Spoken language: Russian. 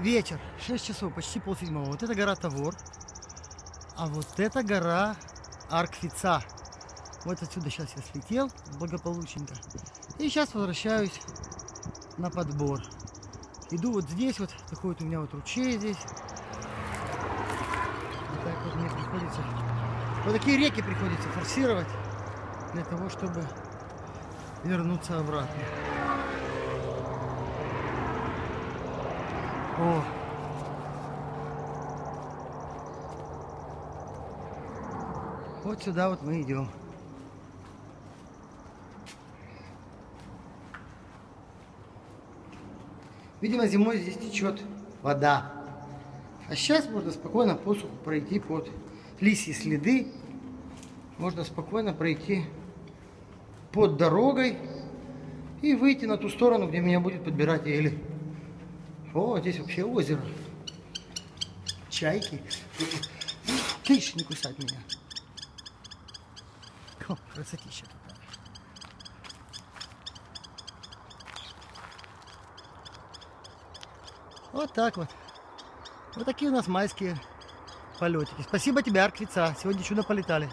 Вечер, 6 часов, почти полседьмого. Вот это гора Тавор, а вот это гора Аркфица. Вот отсюда сейчас я слетел благополучненько. И сейчас возвращаюсь на подбор. Иду вот здесь вот, такой вот у меня вот ручей здесь. Вот так вот мне приходится, вот такие реки приходится форсировать для того, чтобы вернуться обратно. О. Вот сюда вот мы идем. Видимо, зимой здесь течет вода. А сейчас можно спокойно по суху пройти под лисьи следы. Можно спокойно пройти под дорогой и выйти на ту сторону, где меня будет подбирать Эли. О, здесь вообще озеро. Чайки. Тише, не кусать меня. О, красотища такая. Вот так вот. Вот такие у нас майские полетики. Спасибо тебе, Арквица. Сегодня чудо полетали.